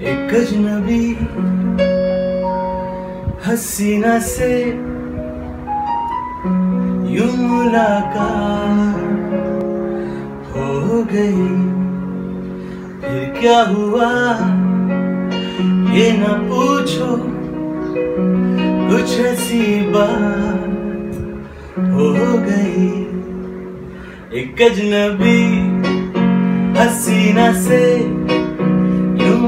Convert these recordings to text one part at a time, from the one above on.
एक अजनबी हसीना से हो गई। फिर क्या हुआ? ये न पूछो, कुछ ऐसी बात हो गई। एक अजनबी हसीना से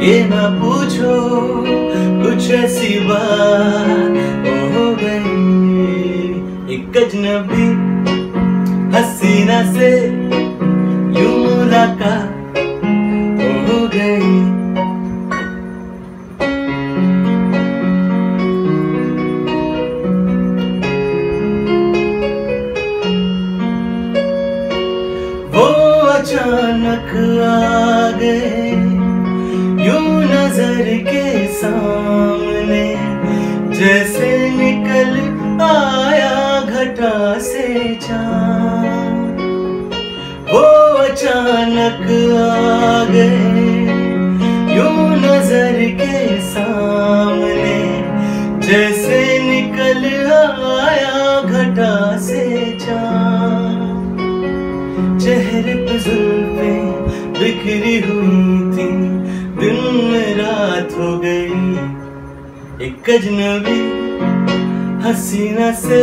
ये ना पूछो, कुछ ऐसी बात हो गई। एक अजनबी हसीना से मुलाकात हो गई। वो अचानक आ से चाँद वो अचानक आ गए, यूँ नज़र के सामने। जैसे निकल आया घटा से चाँद चेहरे पे जुल्फे बिखरी हुई थी, दिन में रात हो गई। एक अजनबी हसीना से